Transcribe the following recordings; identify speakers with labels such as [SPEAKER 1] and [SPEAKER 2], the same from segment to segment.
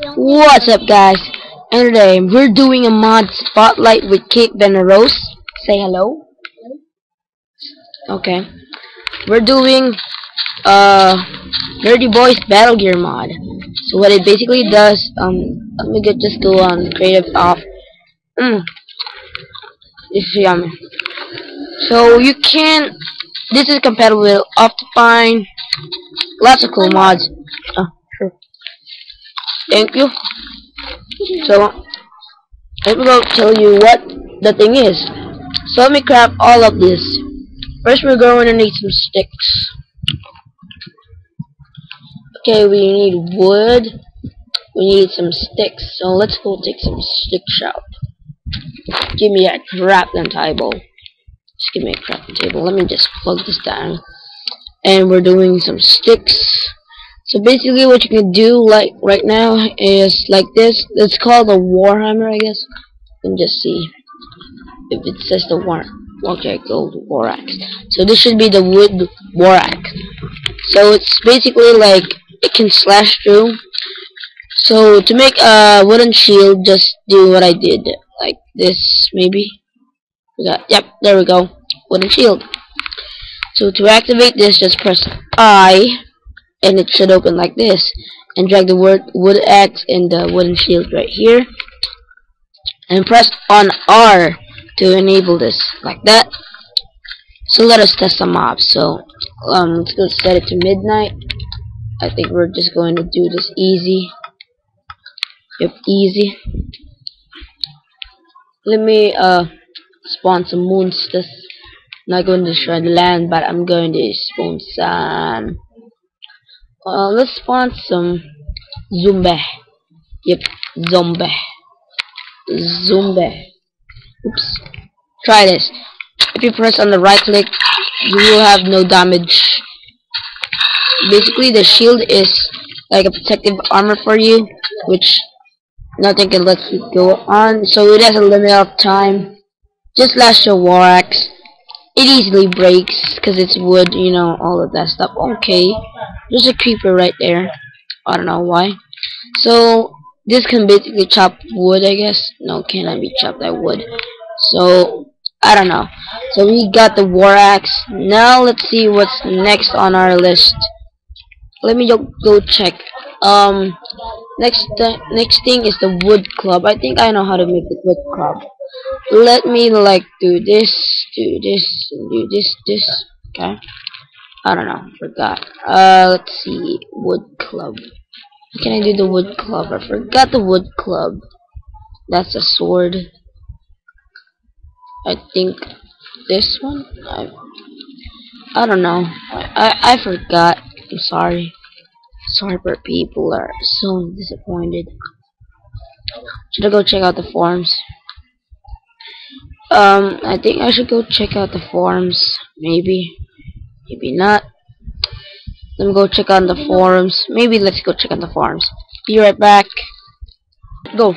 [SPEAKER 1] What's up guys? And today we're doing a mod spotlight with Kate Benaros. Say hello. Okay. We're doing uh Nerdy Boys Battle Gear mod. So what it basically does, um let me get just go on creative off. Mm. Is yummy. So you can this is compatible with Optifine. Lots of cool mods. Sure. Thank you. So, let me go tell you what the thing is. So let me craft all of this. First we're going to need some sticks. Okay, we need wood. We need some sticks. So let's go take some stick shop. Give me a crafting table. Just give me a crafting table. Let me just plug this down. And we're doing some sticks. So basically what you can do like right now is like this. It's called a Warhammer I guess. And just see if it says the war okay gold war axe. So this should be the wood war axe. So it's basically like it can slash through. So to make a wooden shield just do what I did. Like this maybe. Got yep, there we go. Wooden shield. So to activate this just press I and it should open like this. And drag the word wood axe in the wooden shield right here. And press on R to enable this like that. So let us test some mobs so um, let's go set it to midnight. I think we're just going to do this easy. Yep easy. Let me uh spawn some monsters. Not going to destroy the land but I'm going to spawn some uh, let's spawn some zombie. Yep, zombie. Zombie. Oops. Try this. If you press on the right click, you will have no damage. Basically, the shield is like a protective armor for you, which nothing can let you go on. So it has a limit of time. Just lash your war axe it easily breaks because it's wood, you know, all of that stuff. Okay, there's a creeper right there. I don't know why. So this can basically chop wood, I guess. No, cannot be chopped that wood. So I don't know. So we got the war axe. Now let's see what's next on our list. Let me go, check. Um, next th next thing is the wood club. I think I know how to make the wood club let me like do this, do this, do this, this. Okay. I don't know. Forgot. Uh, let's see. Wood club. Can I do the wood club? I forgot the wood club. That's a sword. I think this one. I I don't know. I I, I forgot. I'm sorry. Sorry, but people are so disappointed. Should I go check out the forums? Um, I think I should go check out the forums. Maybe. Maybe not. Let me go check on the forums. Maybe let's go check on the forums. Be right back. Go.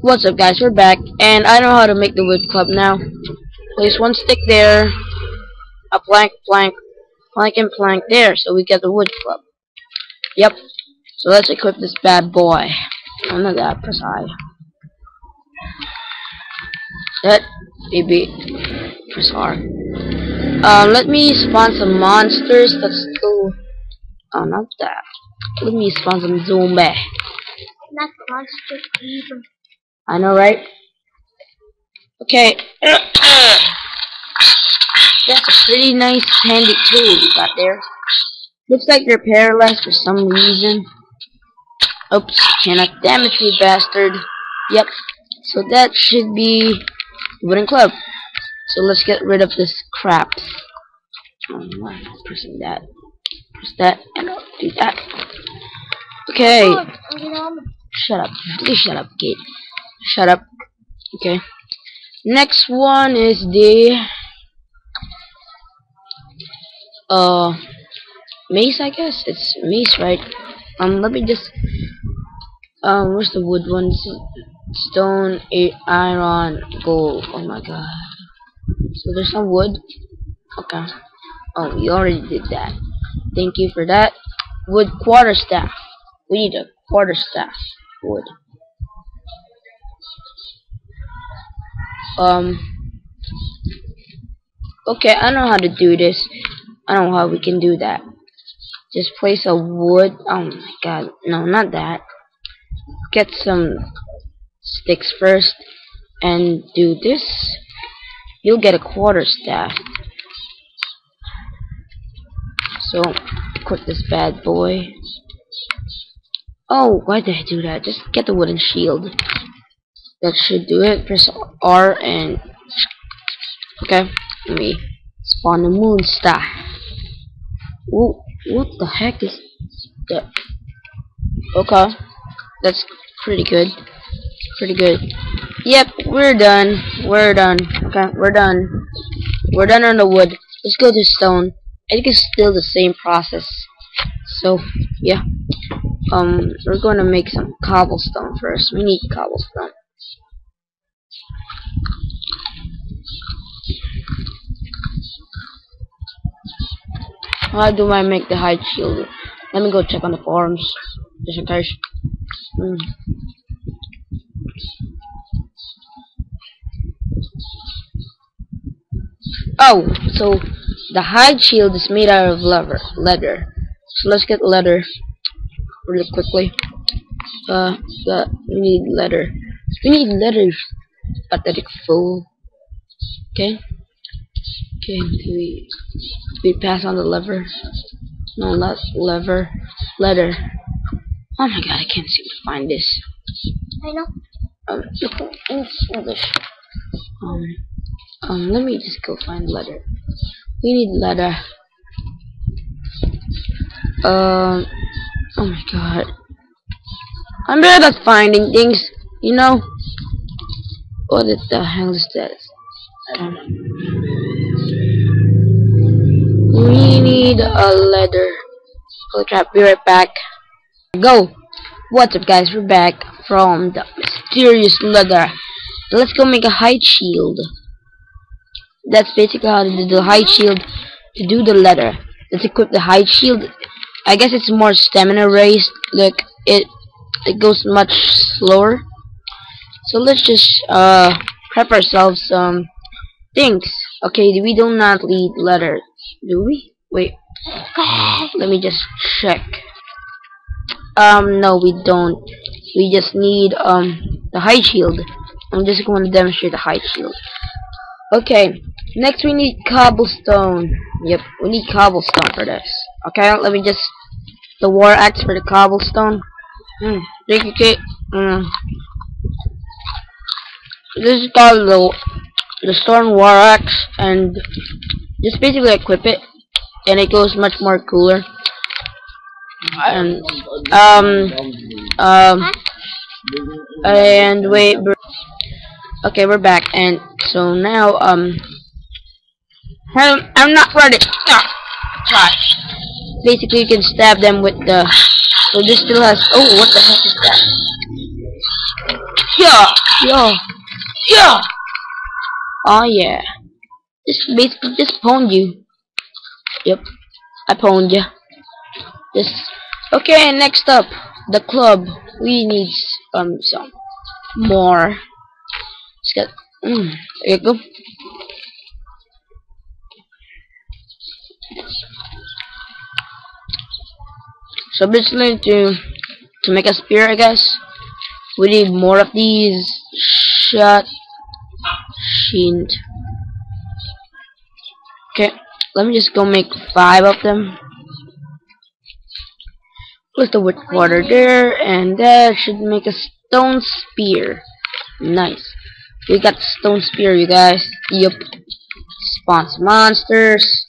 [SPEAKER 1] What's up guys, we're back. And I know how to make the wood club now. Place one stick there. A plank, plank, plank and plank there. So we get the wood club. Yep. So let's equip this bad boy. Oh, not that, press I. That maybe press R. Uh, let me spawn some monsters. Let's go. Oh, not that. Let me spawn some zombie.
[SPEAKER 2] Not monster either.
[SPEAKER 1] I know, right? Okay. That's a pretty nice handy tool you got there. Looks like you're paralyzed for some reason. Oops, cannot damage me, bastard. Yep. So that should be wooden club. So let's get rid of this crap. Oh, pressing that. Press that and do that. Okay. Shut up. Please shut up, kid. Shut up. Okay. Next one is the uh mace I guess. It's mace, right? Um let me just um where's the wood ones? stone, iron, gold. Oh my god. So there's some wood. Okay. Oh, we already did that. Thank you for that. Wood quarter staff. We need a quarter staff. wood. Um. Okay, I know how to do this. I don't know how we can do that. Just place a wood. Oh my god. No, not that. Get some sticks first and do this. You'll get a quarter staff. So, equip this bad boy. Oh, why did I do that? Just get the wooden shield. That should do it. Press R and... Okay, let me spawn the moon star. Whoa, what the heck is that? Okay, that's pretty good. Pretty good. Yep, we're done. We're done. Okay, we're done. We're done on the wood. Let's go to stone. I think it's still the same process. So, yeah. Um, we're going to make some cobblestone first. We need cobblestone. How do I make the hide shield? Let me go check on the forums. Just in case. Mm. Oh, so the hide shield is made out of leather. Leather. So let's get leather really quickly. Uh, the, we need leather. We need leather. Pathetic fool. Okay. Okay, do we, do we pass on the lever? No, not lever. Leather. Oh my god, I can't seem to find this.
[SPEAKER 2] I know.
[SPEAKER 1] Um, it's English. Um, um, let me just go find leather. We need leather. Um, oh my god. I'm bad at finding things, you know? What the hell is that? We need a leather. Holy crap, be right back. Go! What's up guys, we're back from the mysterious leather. Let's go make a hide shield. That's basically how to do the hide shield to do the leather. Let's equip the hide shield. I guess it's more stamina raised. Look, it it goes much slower. So let's just uh prep ourselves some things. Okay, we do not need leather, do we? Wait. Let me just check. Um, no, we don't. We just need um the hide shield. I'm just going to demonstrate the hide shield. Okay, next we need cobblestone. Yep, we need cobblestone for this. Okay, let me just the war axe for the cobblestone. Hmm, Kate. Hmm. This is called the the stone war axe, and just basically equip it, and it goes much more cooler. And um um and wait. Okay, we're back, and so now, um, I'm, I'm not ready. Ah, gosh. Basically, you can stab them with the. So this still has. Oh, what the heck is that? Yeah, yeah, yeah. Oh yeah. This basically just pwned you. Yep, I pwned you. This. Okay, next up, the club. We need um some more. Let's get. Mm, there go. So basically, to to make a spear, I guess we need more of these shot sheened. Okay, let me just go make five of them. Put the wood quarter there, and that should make a stone spear. Nice. We got the stone spear, you guys. Yup. Spawns monsters.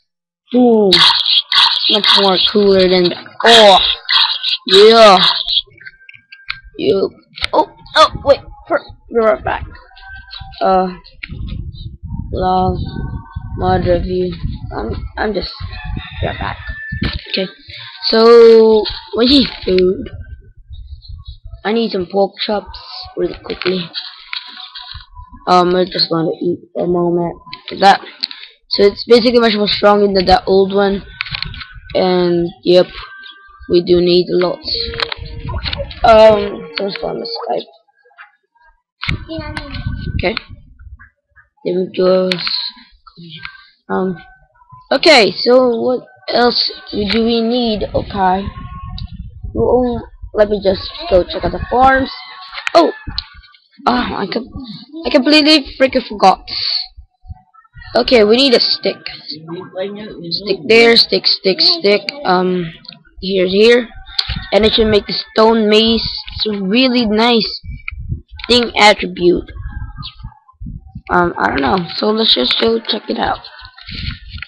[SPEAKER 1] Boom. Much more cooler than oh yeah. You oh oh wait We're right back. Uh love mod review. I'm I'm just right back. Okay. So we need food. I need some pork chops really quickly. Um, I just want to eat a moment. That. So it's basically much more stronger than that old one. And, yep, we do need lots. Um, someone's calling the Skype. Okay. There we go. Um. Okay, so what else do we need? Okay. Oh, let me just go check out the farms. Oh. Oh, I com I completely freaking forgot. Okay, we need a stick. Stick there, stick, stick, stick. Um, here, here, and it should make the stone mace. It's a really nice thing attribute. Um, I don't know. So let's just go check it out.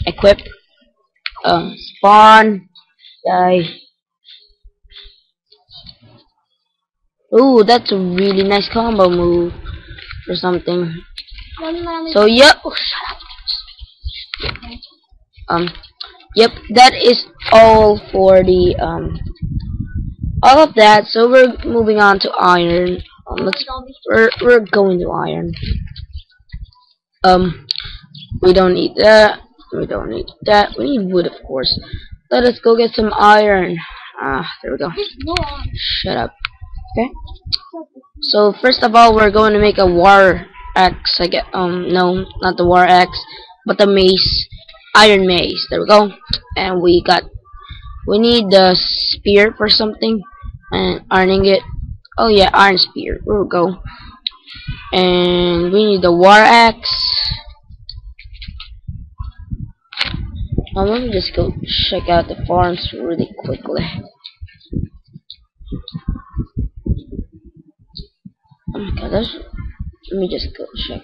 [SPEAKER 1] Equip. Um, spawn. Die. Ooh, that's a really nice combo move or something. So yep. Oh, shut up. Um, yep, that is all for the um, all of that. So we're moving on to iron. Um, let's we're we're going to iron. Um, we don't need that. We don't need that. We need wood, of course. Let us go get some iron. Ah, there we. Go. Shut up. Okay. So first of all, we're going to make a war axe. I get um no, not the war axe, but the mace, iron mace. There we go. And we got we need the spear for something and ironing it. Oh yeah, iron spear. There we go. And we need the war axe. Um, let me just go check out the farms really quickly. Oh my god, that's let me just go check.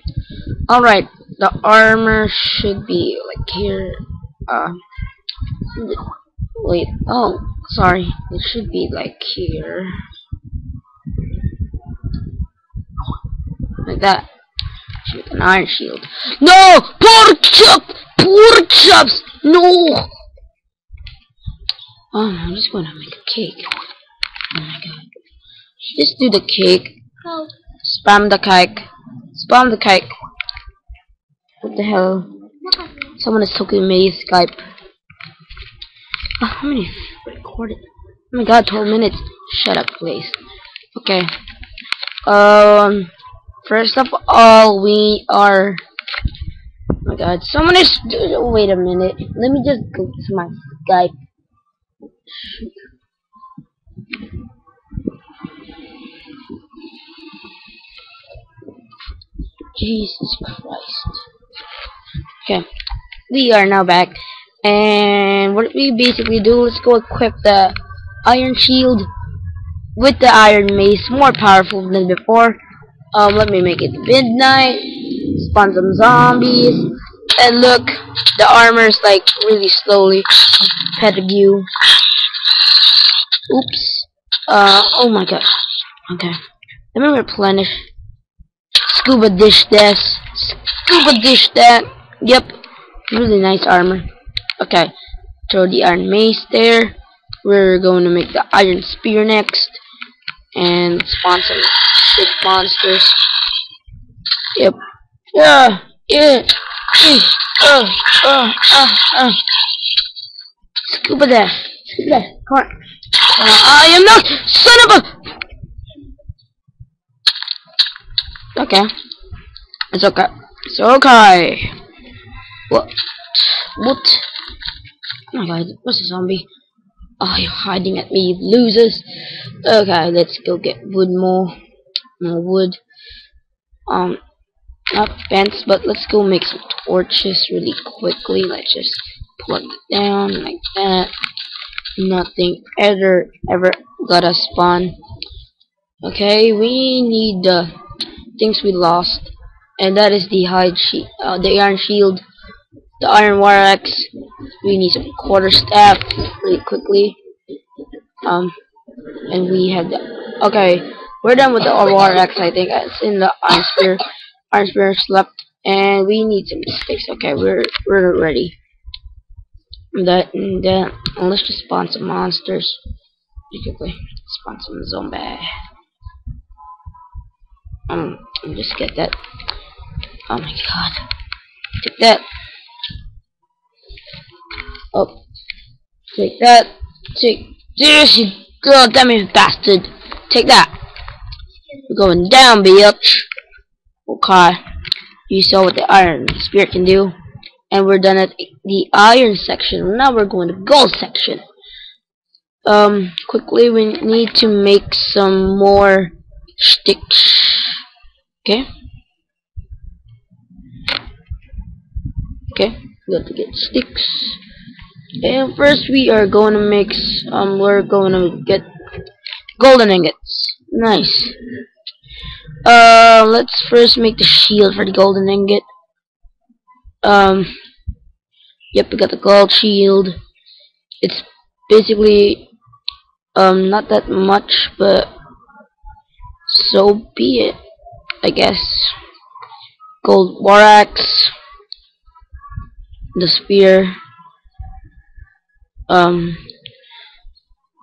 [SPEAKER 1] Alright, the armor should be like here. Uh, wait, oh, sorry. It should be like here. Like that. Shoot, an iron shield. No! Pork chop! Pork chops! No! Oh, I'm just gonna make a cake. Oh my god. Just do the cake.
[SPEAKER 2] Go.
[SPEAKER 1] Spam the cake. Spam the cake. What the hell? Someone is talking to me Skype. Oh, how many recorded? Oh my god, 12 minutes. Shut up, please. Okay. Um, first of all, we are. Oh my god, someone is. Wait a minute. Let me just go to my Skype. Jesus Christ. Okay. We are now back. And what we basically do, let's go equip the iron shield with the iron mace, more powerful than before. Um, let me make it midnight, spawn some zombies, and look, the armor's like really slowly pedigree. Oops. Uh, oh my god. Okay. Let me replenish. Scuba dish this. Scuba dish that. Yep. Really nice armor. Okay. Throw the iron mace there. We're going to make the iron spear next. And spawn some sick monsters. Yep. Yeah. Yeah. Yeah. Uh, uh, uh, uh. Scuba dash. Scuba dash. Come on. Uh, I am not son of a Okay. It's okay. It's okay. What? What? Oh my god, what's a zombie? Oh, you're hiding at me, losers. Okay, let's go get wood more. More wood. Um, not fence, but let's go make some torches really quickly. Let's just plug it down like that. Nothing ever, ever gotta spawn. Okay, we need the things we lost, and that is the hide sheet, uh, the iron shield, the iron war axe. We need some quarter staff really quickly. Um, and we have the okay. We're done with the war axe. I think it's in the iron spear. Iron spear slept, and we need some sticks. Okay, we're we're ready. That and then let's just spawn some monsters. Quickly spawn some zombie. Um, just get that. Oh my god. Take that. Oh. Take that. Take this, you goddamn bastard. take that. We're going down, bitch. Okay. You saw what the iron spear can do. And we're done at the iron section. Now we're going to gold section. Um, quickly we need to make some more sticks. Okay? Okay, got to get sticks. And first we are going to mix, um, we're going to get golden ingots. Nice. Uh, let's first make the shield for the golden ingot. Um, yep, we got the gold shield. It's basically, um, not that much, but so be it, I guess. Gold war axe, the spear, um,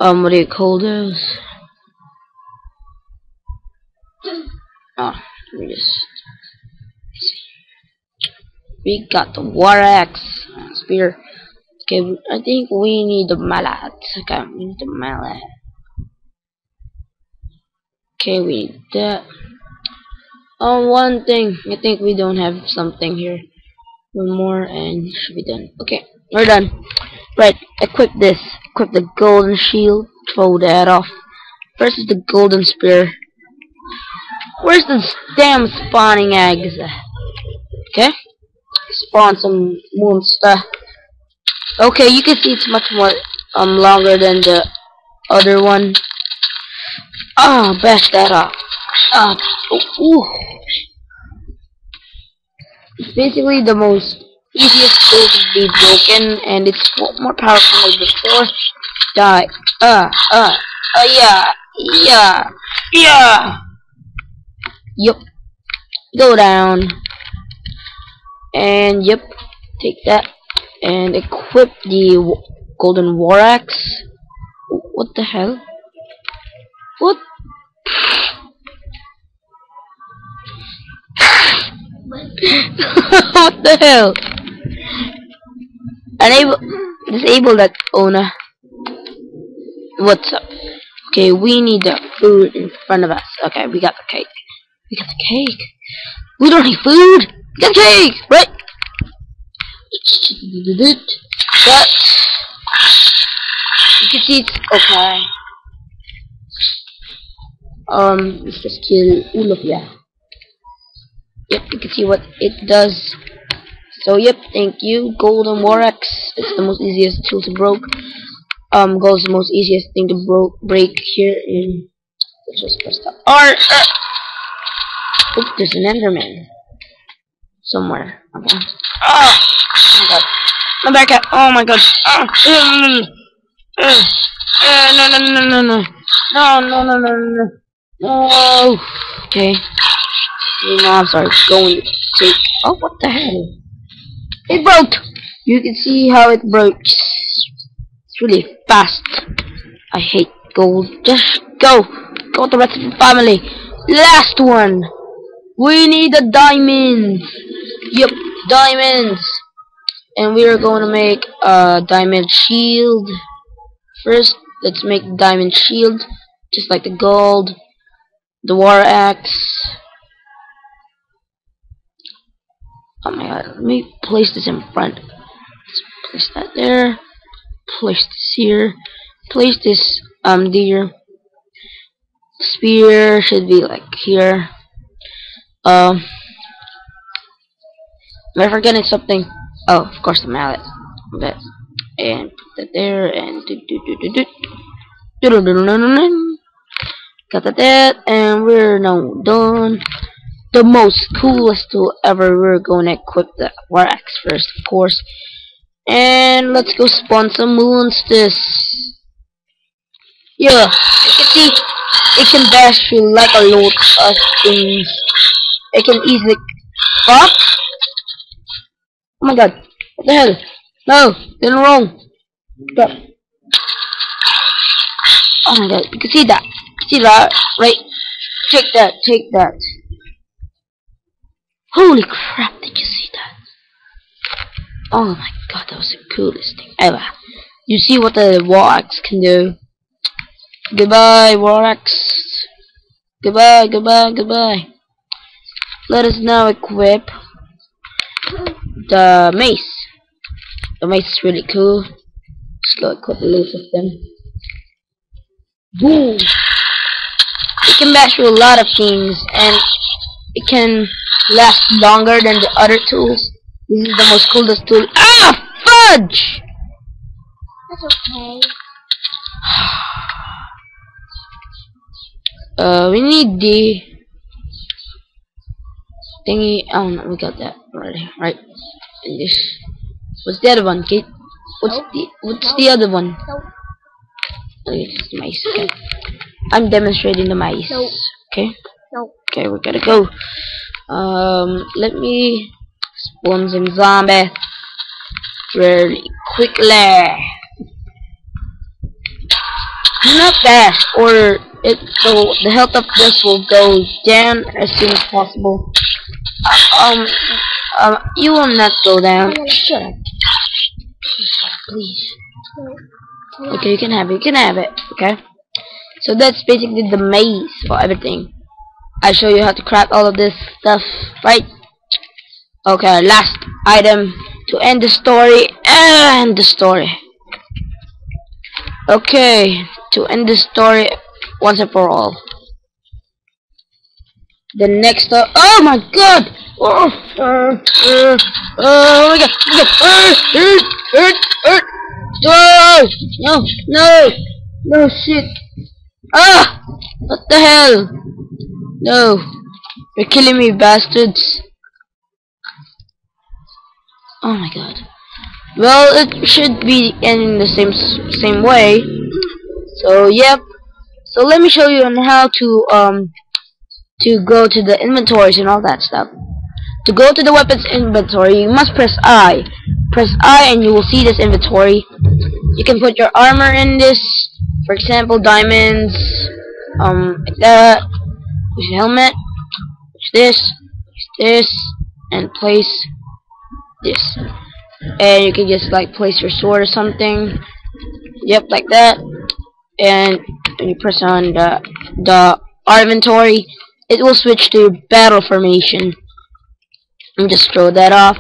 [SPEAKER 1] um, what do you call those? Oh, let me just see. We got the war axe, spear. Okay, I think we need the mallet. Okay, we need the mallet. Okay, we need that. Oh, one thing. I think we don't have something here. One more and should be done. Okay, we're done. Right, equip this. Equip the golden shield. Throw that off. First is the golden spear. Where's the damn spawning eggs? Okay. Spawn some monster. Okay, you can see it's much more um longer than the other one. Ah, oh, bash that off. Oh, ooh. Basically the most easiest tool to be broken, and it's more powerful than before. Die. Uh, uh, uh, yeah, yeah, yeah. Yep. Go down. And yep, take that and equip the golden war axe. What the hell? What? what the hell? Enable disable that owner. What's up? Okay, we need the food in front of us. Okay, we got the cake. We got the cake. We don't need food. We got cake, right? That you can see it's okay. Um, let's just kill all of ya. Yep, you can see what it does. So yep, thank you. Golden War Axe. It's the most easiest tool to broke. Um, gold is the most easiest thing to bro break here in. Let's just press the R. Uh, Oops, there's an Enderman somewhere. Okay. Oh, oh my god. I'm back at. Oh my god. Oh, mm, uh, uh, no, no, no, no, no. No, no, no, no, no. No. Okay. No, I'm. Going to take. Oh, what the hell? It broke. You can see how it broke. It's really fast. I hate gold. Just go. Go with the rest of the family. Last one. We need the diamonds. Yep, diamonds. And we are going to make a diamond shield. First, let's make diamond shield, just like the gold, the war axe. Oh my god, let me place this in front. Let's place that there. Place this here. Place this um deer. Spear should be like here. Um, am I forgetting something? Oh, of course the mallet. That and put that there and do do do do do. Do do do do do do. Got that there, and we're now done. The most coolest tool ever. We're going to equip the war axe first, of course. And let's go spawn some monsters. Yeah, you can see it can bash you like a lot of things. It can easily fuck. Oh my god. What the hell? No, did wrong. Stop. Oh my god, you can see that. See that? Right. Take that, take that. Holy crap, did you see that? Oh my god, that was the coolest thing ever. You see what the war axe can do. Goodbye, war axe. Goodbye, goodbye, goodbye. Let us now equip the mace. The mace is really cool. Let's go equip loads of them. Boom! It can bash through a lot of things, and it can last longer than the other tools. This is the most coolest tool. Ah! Fudge!
[SPEAKER 2] That's okay.
[SPEAKER 1] Uh, we need the thingy. Oh no, we got that already. Right. And this. What's the other one, Kate? What's
[SPEAKER 2] Nope.
[SPEAKER 1] the What's
[SPEAKER 2] Nope.
[SPEAKER 1] the other one?
[SPEAKER 2] Nope.
[SPEAKER 1] It's the mice. Okay. I'm demonstrating the mice.
[SPEAKER 2] Nope.
[SPEAKER 1] Okay.
[SPEAKER 2] Nope.
[SPEAKER 1] Okay, we gotta go. Um, let me spawn some zombies really quickly. Not fast, or it so the health of this will go down as soon as possible. Um, um, you will not go down. Shut up, please. Okay, you can have it. You can have it. Okay. So that's basically the maze for everything. I show you how to craft all of this stuff, right? Okay, last item to end the story and the story. Okay, to end the story once and for all. The next uh, oh my god! Oh, uh, uh, oh my god! Oh my god! Uh, uh, uh, uh, no! No! No shit! Ah! What the hell? No! You're killing me, bastards! Oh my god. Well, it should be ending the same same way. So yep. So let me show you on how to um to go to the inventories and all that stuff. To go to the weapons inventory, you must press I. Press I and you will see this inventory. You can put your armor in this. For example, diamonds, um, like that. Use helmet. Use this. Use this. And place this. And you can just like place your sword or something. Yep, like that. And when you press on the the R inventory, it will switch to battle formation. And just throw that off.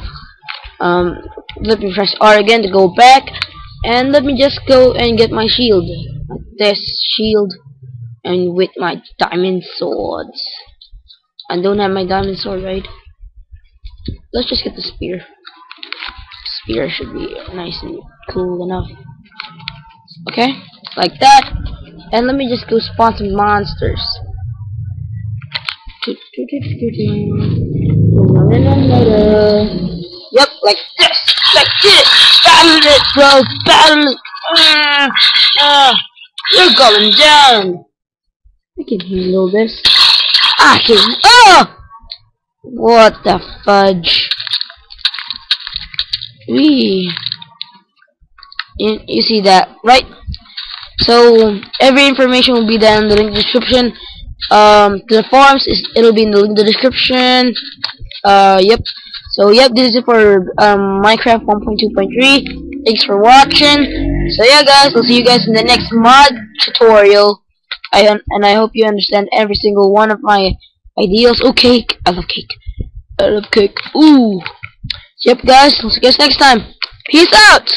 [SPEAKER 1] Um, let me press R again to go back, and let me just go and get my shield, this shield, and with my diamond swords. I don't have my diamond sword, right? Let's just get the spear. Spear should be nice and cool enough. Okay, like that. And let me just go spawn some monsters. Yep, like this, like this. Battle it, bro, battle it. Ah, ah, you're going down. I can handle this. I can. Oh! What the fudge? Wee. You, you see that, right? So every information will be down in the link description. Um, the forums is it'll be in the link the description. Uh, yep. So yep, this is it for um Minecraft 1.2.3. Thanks for watching. So yeah, guys, I'll see you guys in the next mod tutorial. I and I hope you understand every single one of my ideals. Oh, cake! I love cake. I love cake. Ooh. Yep, guys. I'll see you guys next time. Peace out.